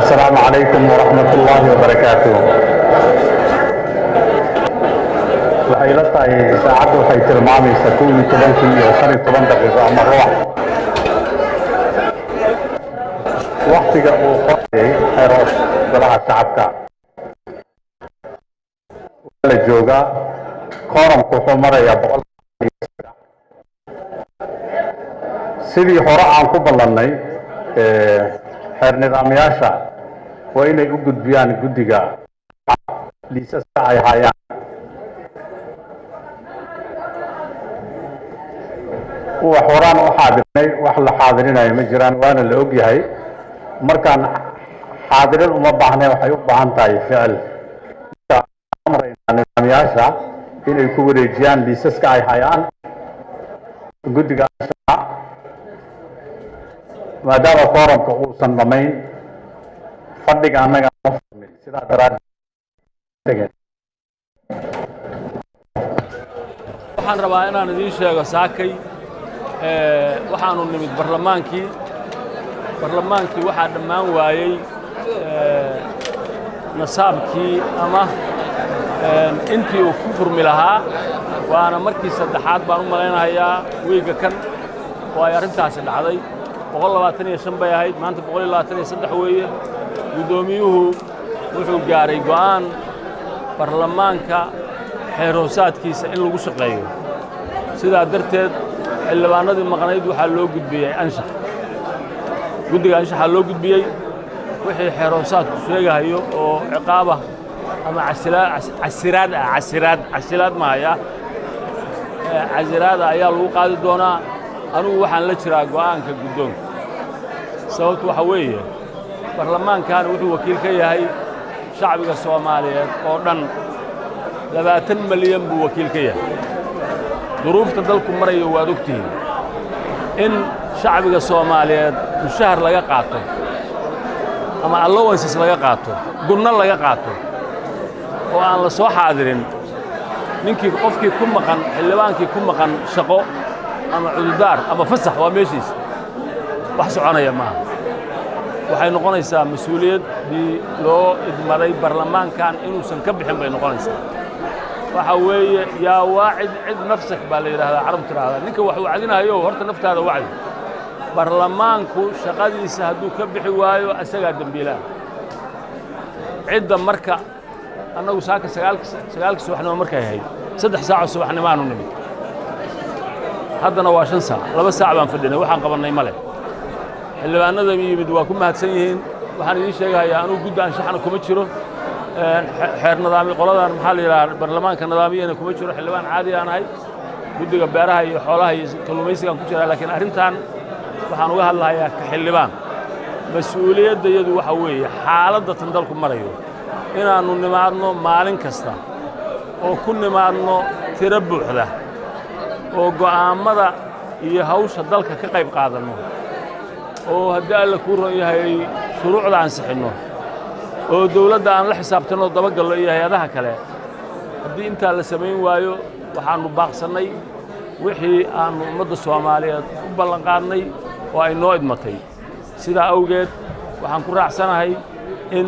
السلام عليكم ورحمة الله وبركاته waxay la tahay saacaddu waxay tilmaamaysaa kow iyo tobankii iyo shan iyo toban daqiiqo ama ruux waktiga uu qorayay xeroos golaha shacabka waa la joogaa kooramku wuxuu marayaa boqol sidii hore aan ku ballannay xeer nidaamyaasha waa inay u gudbiyaan guddiga liisaska ay hayaan wax horaan u xaadirnay wax la xaadirinayo ma jiraan waana la og yahay. Markaan xaadirin uma baahnayn waxay u baahan tahay ficil amraynaa nidaamyaasha inay ku wareejiyaan liisaska ay hayaan. Guddiga maadaama kooramka uusan dhammayn fadhiga annaga sidaa daraaddeed waxaan rabaa inaan idiin sheego saakay ee, waxaanu nimid barlamaankii barlamaankii waxaa dhammaan waayey ee, nasaabkii ama een, intii uu ku furmi lahaa. Waana markii saddexaad baan u malaynayaa wiigga kan oo ay arrintaasi dhacday. Boqol labaatan iyo shan bay ahayd maanta boqol iyo labaatan iyo saddex weeye guddoomiyuhu wuxuu gaaray go'aan barlamaanka xeer hoosaadkiisa in lagu shaqeeyo. Sidaa darteed xildhibaanadii maqnayd waxaa loo gudbiyey anshax. Guddiga anshaxaa loo gudbiyey wixii xeer hoosaadku sheegahayo oo ciqaabah ama casiraad ah casiraad casilaad mahaya casiraada ayaa lagu qaadi doonaa. Anugu waxaan la jiraa go'aanka guddoonka sababtu waxa weeye barlamaankan wuxuu wakiil ka yahay shacbiga soomaaliyeed oo dhan. Labaatan malyan buu wakiil ka yahay. Duruufta dalku marayo waad ogtihiin. In shacbiga soomaaliyeed mushahar laga qaato ama allowances laga qaato gunno laga qaato oo aan la soo xaadirin ninkii qofkii ku maqan xildhibaankii ku maqan shaqo ama cududaar ama fasax waa meeshiisa wax soconaya maaha waxay noqonaysaa mas'uuliyaddii loo idmaday barlamaankan inuusan ka bixin bay noqonaysaa. Waxa weeye yaa waacid cid nafsak baa la yidhahdaa carab tidhaahdaa ninka wax wacdinayo horta naftaada wacdi. Barlamaanku shaqadiisa hadduu ka bixi waayo asagaa dembiilaha cidda marka annagu saaka sagaalka subaxnimo markay ahayd saddex saaco subaxnimaanu nimid. Haddana waa shan saac laba saac baan fadhinay waxaan qabannay ma leh xildhibaanada yimid waa ku mahadsan yihiin waxaan idiin sheegahayaa anugu gudda anshaxna kuma jiro. Xeer nidaami qoladan maxaa la yidhaha barlamaanka nidaamiyana kuma jiro. Xildhibaan caadi aan ahay. Guddiga beeraha iyo xoolaha iyo kalluumaysigaan ku jiraa laakiin arrintan waxaan uga hadlahayaa ka xildhibaan. Mas'uuliyaddayadu waxa weeye xaaladda tan dalku marayo inaannu nimaadno maalin kasta oo ku nimaadno tiro buuxda oo go'aammada iyo hawsha dalka ka qayb qaadanno oo haddii alla kuu ron yahay shuruucda ansixinno oo dawladda aan la xisaabtanno dabagallo iyo hay'adaha kale haddii intaa la samayn waayo waxaannu baaqsannay. Wixii aannu ummadda soomaaliyeed u ballanqaadnay oo ay noo idmatay. Sidaa awgeed waxaan ku raacsanahay in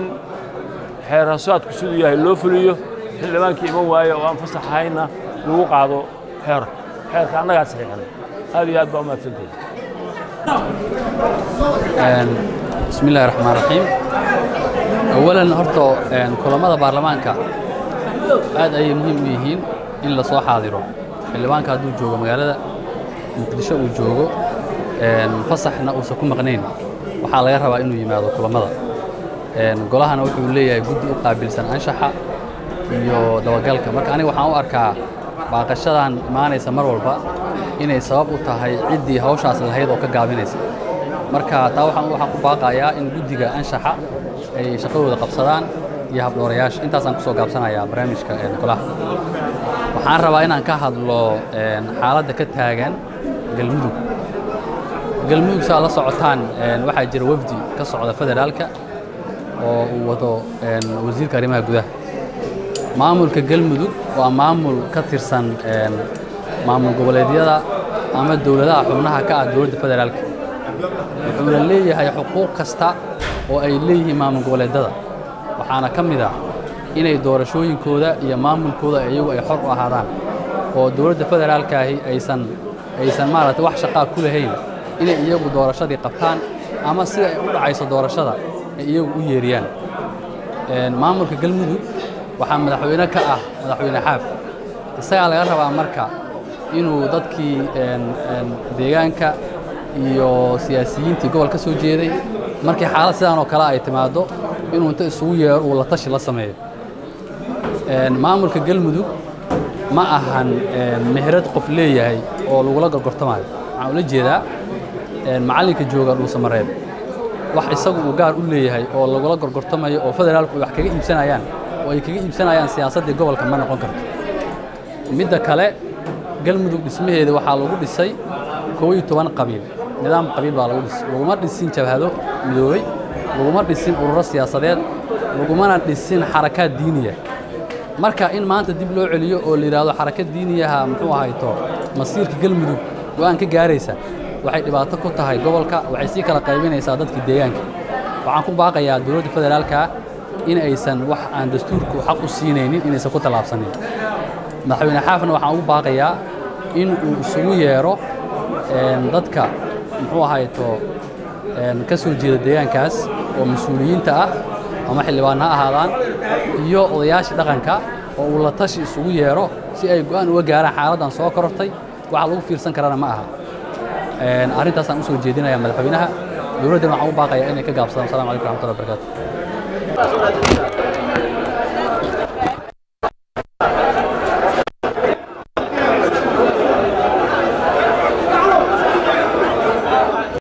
xeer hasaadku siduu yahay loo fuliyo xildhibaankii iman waaye oo aan fasax ahayna lagu qaado xeer. Xeerka annagaa saxiixnay aad iyo aad baa u mahadsantahay bismi illahi raxmaan raxiim awalan horto kulammada baarlamaanka aad ayay muhiim u yihiin in la soo xaadiro. Xildhibaanka hadduu joogo magaalada muqdisho uu joogo fasaxna uusan ku maqnayn. Waxaa laga rabaa inuu yimaado kulammada golahana wuxuu leeyahay guddi u qaabilsan anshaxa iyo dabagalka. Marka aniga waxaan u arkaa baaqashadan imaanaysa mar walba inay sabab u tahay ciddii hawshaas lahayd oo ka gaabinaysa. Marka taa waxaan ku baaqayaa in guddiga anshaxa ay shaqadooda qabsadaan iyo habdhoorayaasha intaasaan ku soo gaabsanayaa barnaamijka golaha waxaan rabaa inaan ka hadlo xaaladda ka taagan galmudug. Galmudug saa la socotaan waxaa jira wafdi ka socda federaalka oo uu wado wasiirka arrimaha gudaha. Maamulka galmudug waa maamul ka tirsan maamul goboleedyada ama dowladaha xubnaha ka ah dowladda federaalka. Wuxuuna leeyahay xuquuq kasta oo ay leeyihiin maamul goboleeddada waxaana ka mid ah inay doorashooyinkooda iyo maamulkooda iyagu ay xor u ahaadaan oo dowladda federaalkaahi aysan aysan maaragtay wax shaqaa ku lahayn inay iyagu doorashadii qabtaan ama sida ay u dhacayso doorashada ay iyagu u yeeriyaan. Maamulka galmudug waxaa madaxweyne ka ah madaxweyne xaaf. Isagaa laga rabaa marka inuu dadkii deegaanka iyo siyaasiyiintii gobol ka soo jeeday. Markii xaalad sidaan oo kale ay timaaddo inuu inta isugu yeero uu la tashi la sameeyo. Maamulka galmudug ma ahan meherad qof leeyahay oo lagula gorgortamayo waxaan ula jeedaa macallinka jooga dhuusamareeb wax isagu uu gaar u leeyahay oo lagula gorgortamayo oo federaalku wax kaga iibsanayaan oo ay kaga iibsanayaan siyaasaddii gobolka ma noqon karto. Midda kale galmudug dhismaheeda waxaa lagu dhisay koob toban qabiil nidaam qabiil baa lagu dhisay laguma dhisin jabhado midoobey laguma dhisin ururo siyaasadeed lagumana dhisin xarakaad diiniya marka in maanta dib loo celiyo oo la yidhaahdo xarakad diiniyaha muxuu ahayto masiirka galmudug go-aan ka gaaraysa waxay dhibaato ku tahay gobolka waxay sii kala qaybinaysaa dadka deegaanka waxaan ku baaqayaa dowladda federaalka in aysan wax aan dastuurku xaq u siinaynin inaysan ku tallaabsanin madaxweyne xaafna waxaan ugu baaqayaa in uu isugu yeero dadka muxuu ahayto ka soo jeeda deegaankaas oo mas'uuliyiinta ah ama xildhibaan ha ahaadaan iyo odayaasha dhaqanka oo uu la tashi isugu yeero si ay go'aan uga gaaraan xaaladdan soo korortay waxa lagu fiirsan karana ma aha. Arrintaasaan u jeedinayaa madaxweynaha. Dowladdana waxaan u baaqayaa inay ka gaabsadaan. Assalamu calaykum raxmatullahi wabarakatu